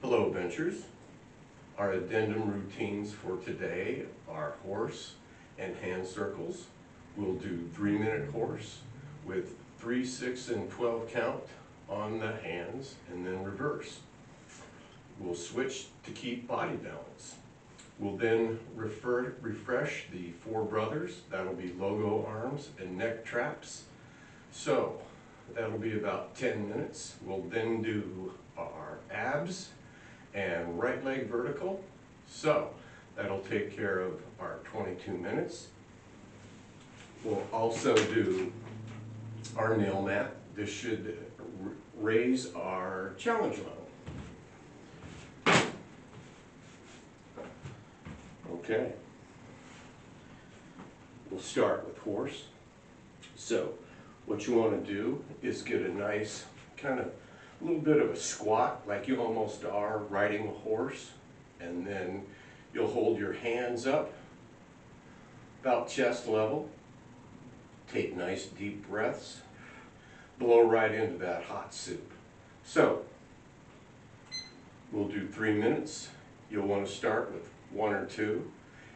Hello, benchers. Our addendum routines for today are horse and hand circles. We'll do three-minute horse with three, six, and 12 count on the hands and then reverse. We'll switch to keep body balance. We'll then refer, refresh the four brothers. That'll be logo arms and neck traps. So that'll be about 10 minutes. We'll then do our abs and right leg vertical. So that'll take care of our 22 minutes. We'll also do our nail mat. This should raise our challenge level. Okay. We'll start with horse. So what you want to do is get a nice kind of little bit of a squat like you almost are riding a horse and then you'll hold your hands up about chest level take nice deep breaths blow right into that hot soup. So we'll do three minutes. You'll want to start with one or two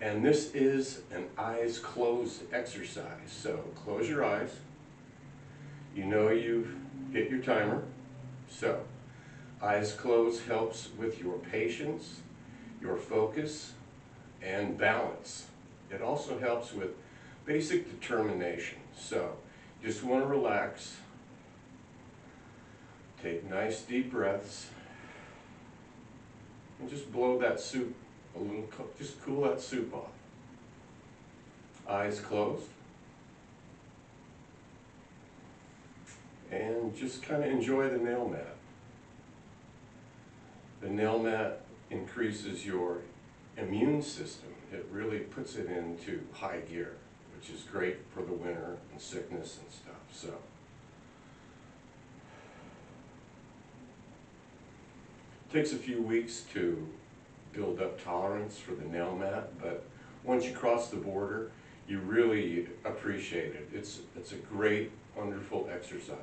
and this is an eyes closed exercise. So close your eyes. You know you've hit your timer so, eyes closed helps with your patience, your focus, and balance. It also helps with basic determination. So, just want to relax. Take nice deep breaths. And just blow that soup a little, just cool that soup off. Eyes closed. And just kind of enjoy the nail mat. The nail mat increases your immune system. It really puts it into high gear, which is great for the winter and sickness and stuff. So. Takes a few weeks to build up tolerance for the nail mat, but once you cross the border, you really appreciate it. It's, it's a great, wonderful exercise.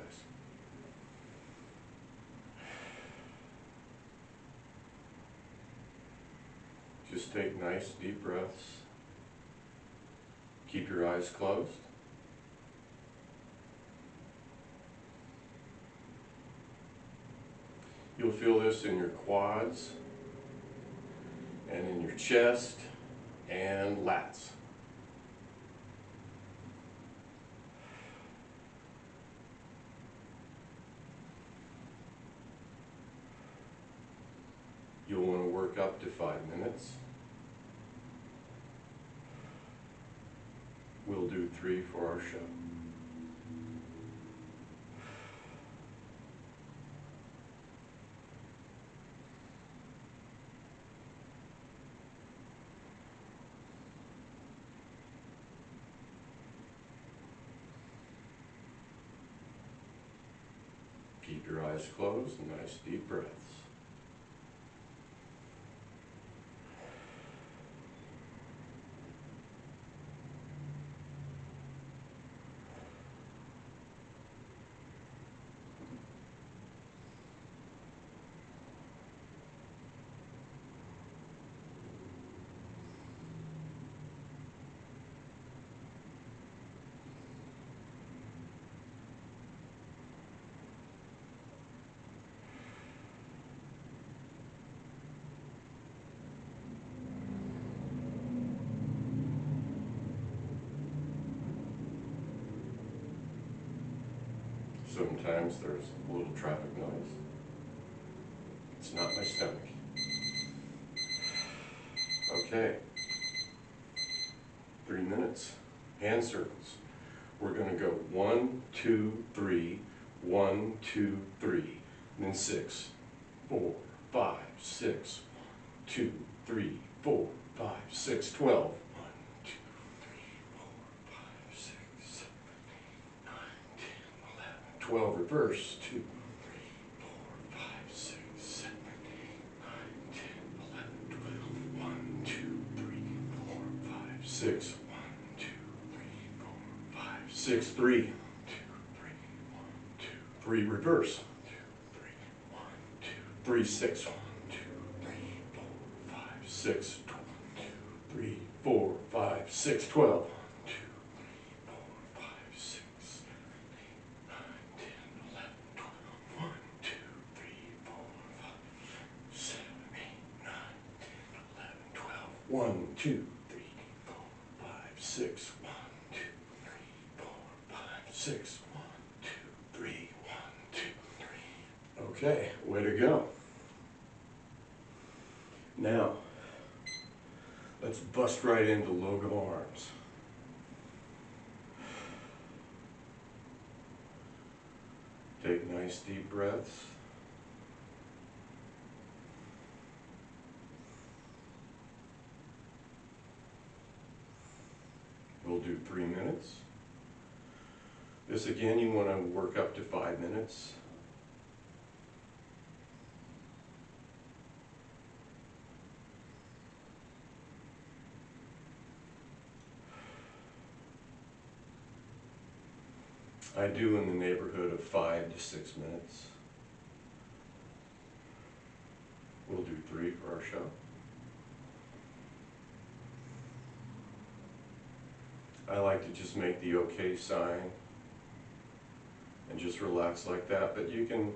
Just take nice deep breaths. Keep your eyes closed. You'll feel this in your quads and in your chest and lats. You'll want to work up to five minutes. We'll do three for our show. Keep your eyes closed, nice deep breaths. Sometimes there's a little traffic noise. It's not my stomach. Okay. Three minutes. Hand circles. We're gonna go one, two, three, one, two, three, and then six, four, five, six, two, three, four, five, six, twelve. 12 reverse, 2, 3, 4, 5, 6, 7, 8, 9, 10, 11, 12, 1, 2, 3, 4, 5, 6, 1, 2, 3, 4, 5, 6, 3, 2, 3, 1, 2, 3 reverse, 2, 3, 1, 2, 3, 6, 1, 2, 3, 4, 5, 6, 1, 2, 3, 4, 5, 6, 12. One, two, three, four, five, six. One, two, three, four, five, six. One, two, three, one, two, three. Okay, way to go. Now, let's bust right into logo arms. Take nice deep breaths. Do three minutes. This again, you want to work up to five minutes. I do in the neighborhood of five to six minutes. We'll do three for our show. I like to just make the okay sign and just relax like that, but you can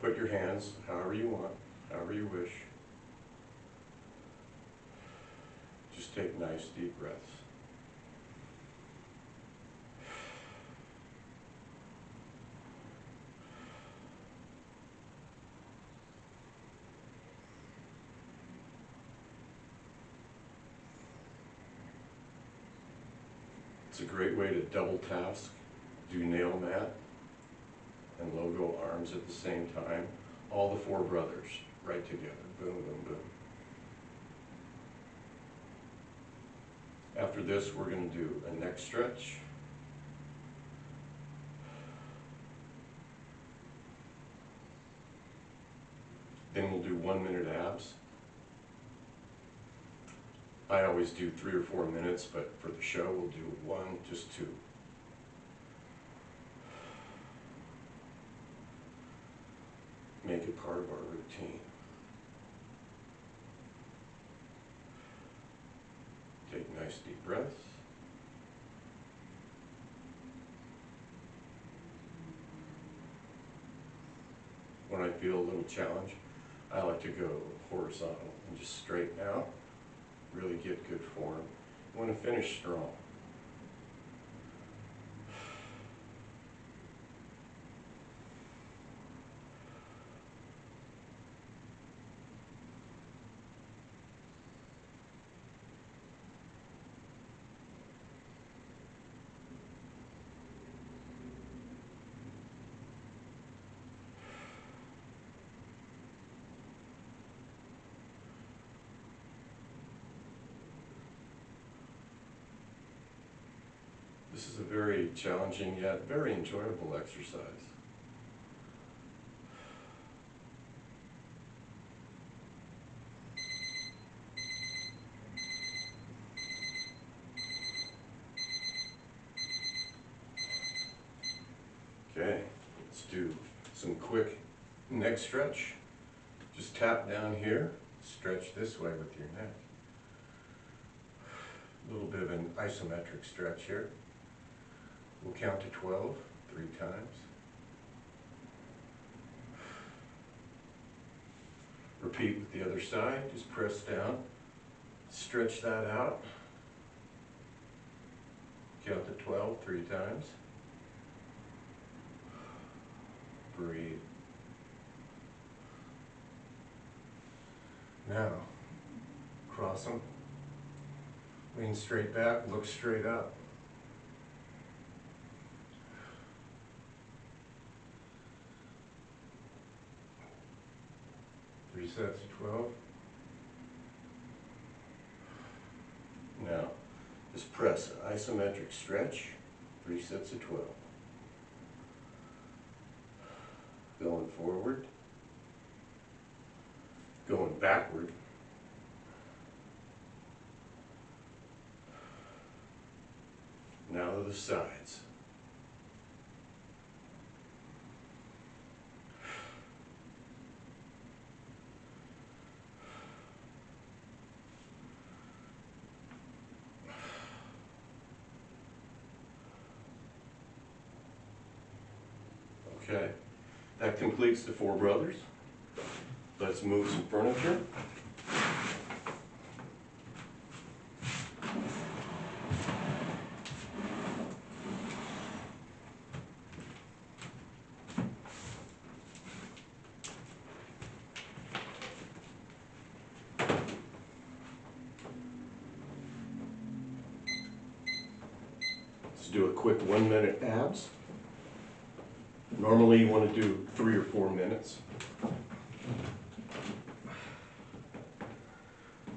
put your hands however you want, however you wish. Just take nice deep breaths. It's a great way to double task, do nail mat and logo arms at the same time. All the four brothers right together, boom, boom, boom. After this, we're gonna do a neck stretch. Then we'll do one minute abs. I always do three or four minutes, but for the show, we'll do one, just two. Make it part of our routine. Take nice deep breaths. When I feel a little challenge, I like to go horizontal and just straighten out really get good form. You want to finish strong. This is a very challenging yet very enjoyable exercise. Okay, let's do some quick neck stretch. Just tap down here, stretch this way with your neck. A little bit of an isometric stretch here. We'll count to 12 three times. Repeat with the other side, just press down, stretch that out. Count to 12 three times. Breathe. Now, cross them. Lean straight back, look straight up. Sets of 12. Now, just press isometric stretch, three sets of 12. Going forward, going backward. Now to the sides. Okay, that completes the four brothers. Let's move some furniture. Let's do a quick one minute abs. Normally you want to do three or four minutes.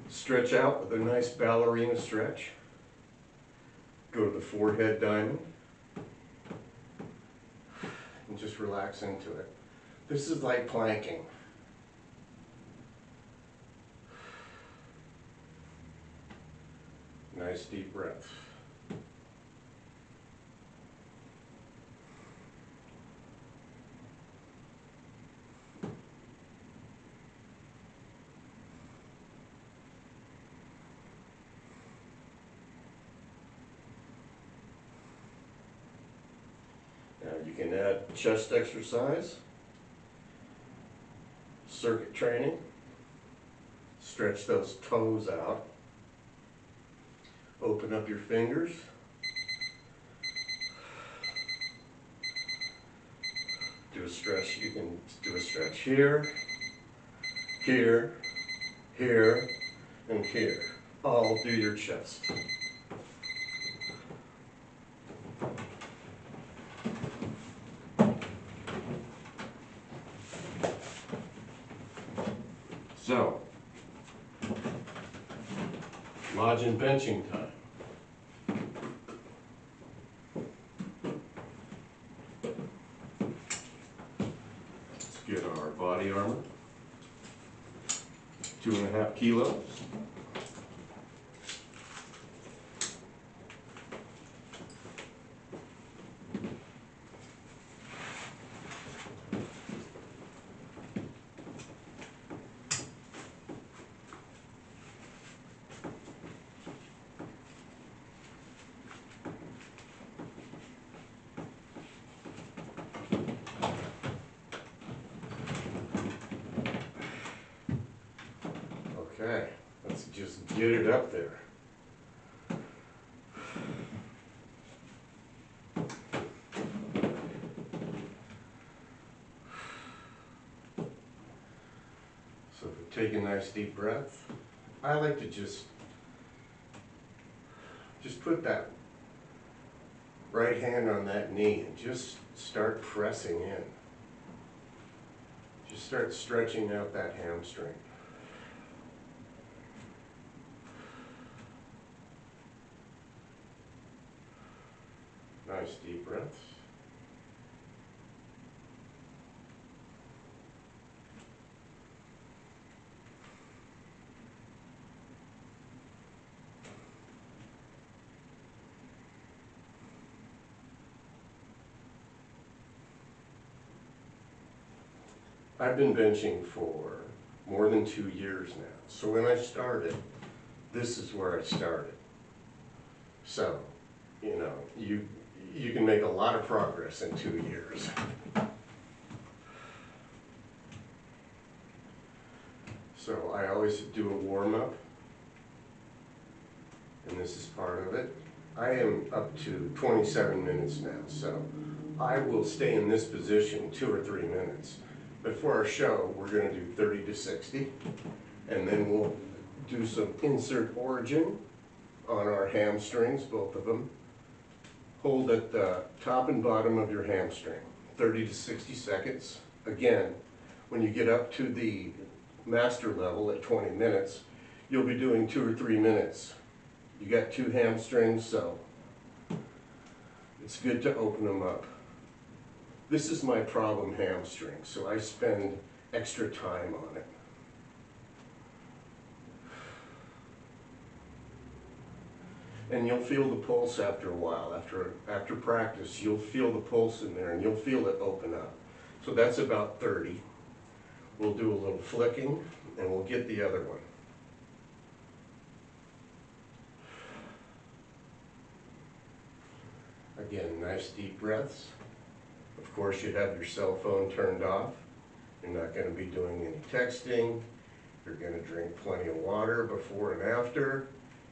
Stretch out with a nice ballerina stretch. Go to the forehead diamond. And just relax into it. This is like planking. Nice deep breath. Can add chest exercise, circuit training, stretch those toes out, open up your fingers. Do a stretch, you can do a stretch here, here, here, and here. All do your chest. So, benching time. Let's get our body armor. Two and a half kilos. Okay, let's just get it up there. So if we take a nice deep breath, I like to just, just put that right hand on that knee and just start pressing in. Just start stretching out that hamstring. I've been benching for more than two years now. So when I started, this is where I started. So, you know, you, you can make a lot of progress in two years. So I always do a warm-up, and this is part of it. I am up to twenty-seven minutes now, so I will stay in this position two or three minutes. But for our show, we're gonna do thirty to sixty, and then we'll do some insert origin on our hamstrings, both of them. Hold at the top and bottom of your hamstring, 30 to 60 seconds. Again, when you get up to the master level at 20 minutes, you'll be doing two or three minutes. You got two hamstrings, so it's good to open them up. This is my problem hamstring, so I spend extra time on it. And you'll feel the pulse after a while. After, after practice, you'll feel the pulse in there and you'll feel it open up. So that's about 30. We'll do a little flicking and we'll get the other one. Again, nice deep breaths. Of course, you have your cell phone turned off. You're not gonna be doing any texting. You're gonna drink plenty of water before and after.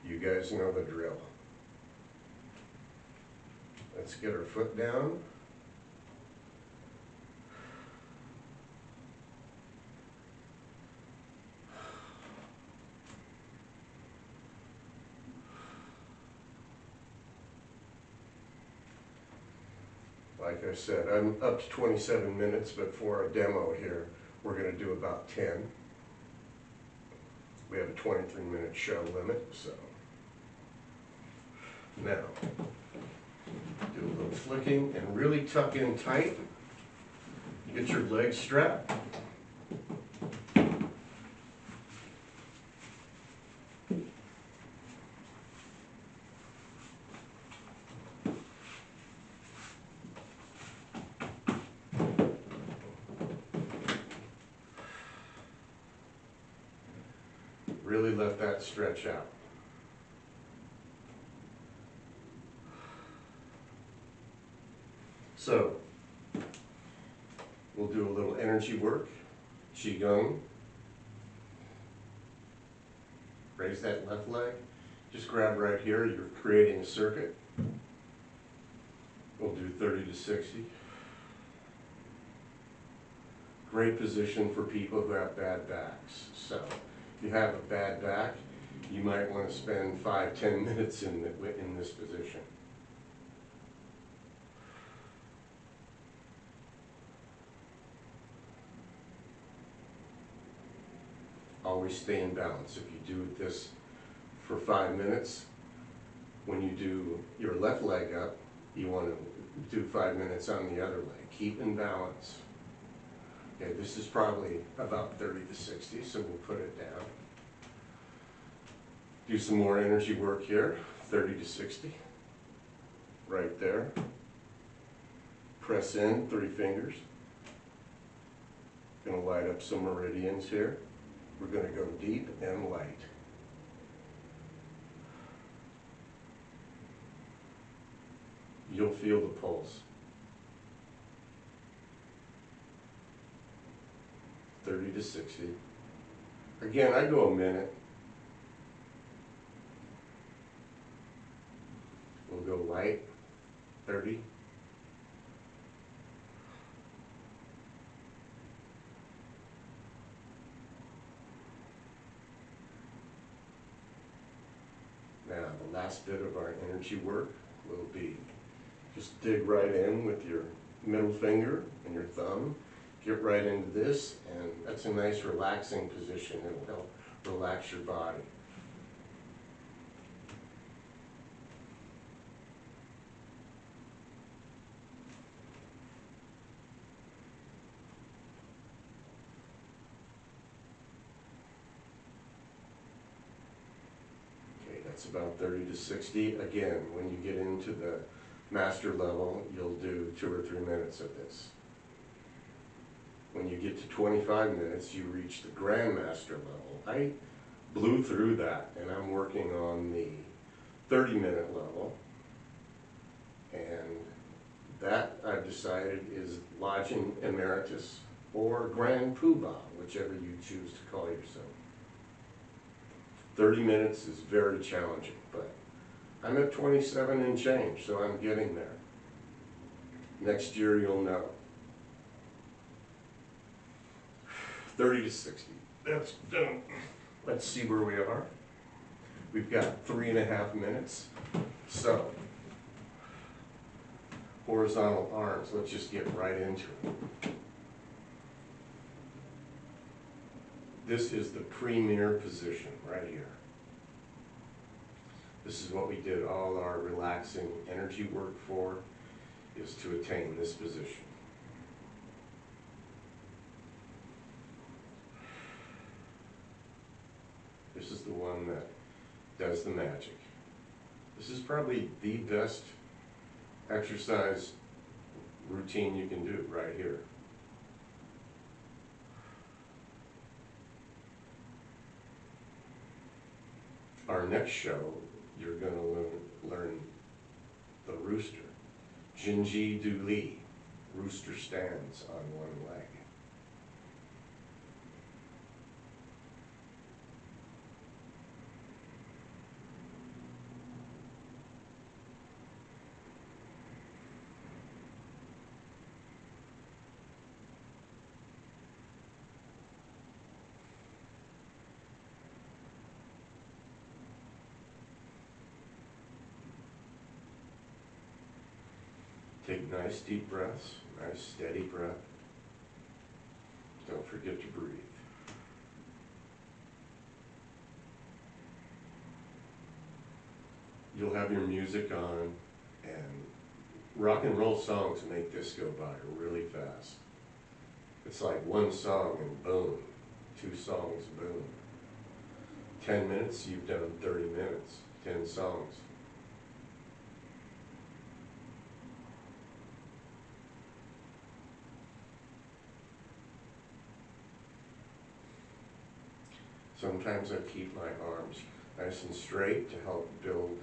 You guys know the drill. Let's get our foot down. Like I said, I'm up to twenty-seven minutes, but for a demo here, we're gonna do about ten. We have a twenty-three minute show limit, so. Now, and really tuck in tight. Get your legs strapped. Really let that stretch out. So, we'll do a little energy work, Qigong. Raise that left leg, just grab right here, you're creating a circuit. We'll do thirty to sixty. Great position for people who have bad backs, so if you have a bad back, you might want to spend five, ten minutes in, the- in this position. Always stay in balance. If you do this for five minutes, when you do your left leg up, you want to do five minutes on the other leg. Keep in balance. Okay, this is probably about thirty to sixty, so we'll put it down. Do some more energy work here, thirty to sixty. Right there. Press in, three fingers. Gonna light up some meridians here. We're going to go deep and light. You'll feel the pulse. 30 to 60. Again, I go a minute. We'll go light, 30, last bit of our energy work will be just dig right in with your middle finger and your thumb. Get right into this, and that's a nice relaxing position. It'll help relax your body. That's about thirty to sixty. Again, when you get into the master level, you'll do two or three minutes of this. When you get to twenty-five minutes, you reach the grandmaster level. I blew through that, and I'm working on the thirty-minute level. And that, I've decided, is Lajin emeritus or grand poobah, whichever you choose to call yourself. Thirty minutes is very challenging, but I'm at twenty-seven and change, so I'm getting there. Next year, you'll know. Thirty to sixty, that's done. Let's see where we are. We've got three and a half minutes, so. Horizontal arms, let's just get right into it. This is the premier position, right here. This is what we did all our relaxing energy work for, is to attain this position. This is the one that does the magic. This is probably the best exercise routine you can do right here. Our next show, you're gonna learn, learn the rooster, Jinji Du Li. rooster stands on one leg. Take nice deep breaths, nice steady breath. Don't forget to breathe. You'll have your music on and rock and roll songs make this go by really fast. It's like one song and boom, two songs, boom. Ten minutes, you've done thirty minutes, ten songs. Sometimes I keep my arms nice and straight to help build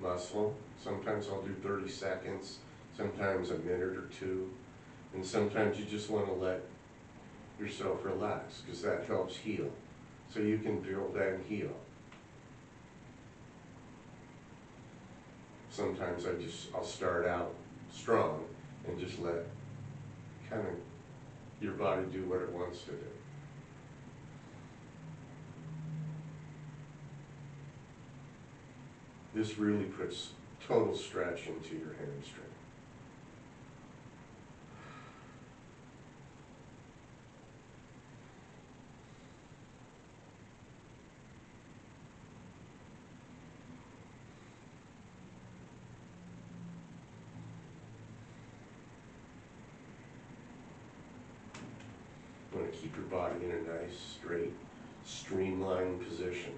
muscle. Sometimes I'll do thirty seconds, sometimes a minute or two. And sometimes you just wanna let yourself relax, cause that helps heal. So you can build and heal. Sometimes I just, I'll start out strong and just let kind of your body do what it wants to do. This really puts total stretch into your hamstring. Want to keep your body in a nice, straight, streamlined position.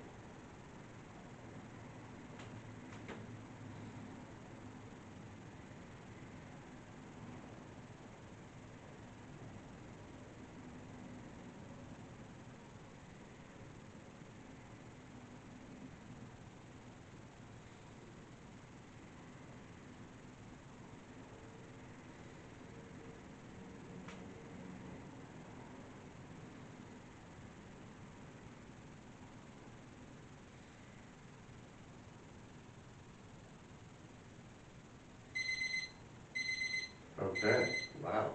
Okay, wow.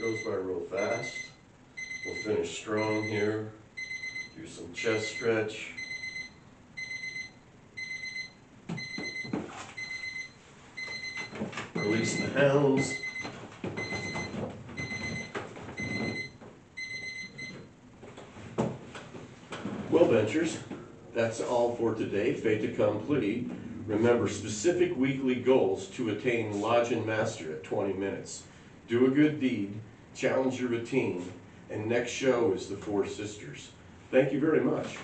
Goes by real fast. We'll finish strong here. Do some chest stretch. Release the hounds. Well, Benchers, that's all for today. Fait accompli. Remember specific weekly goals to attain Lajin Master at 20 minutes. Do a good deed, challenge your routine, and next show is the Four Sisters. Thank you very much.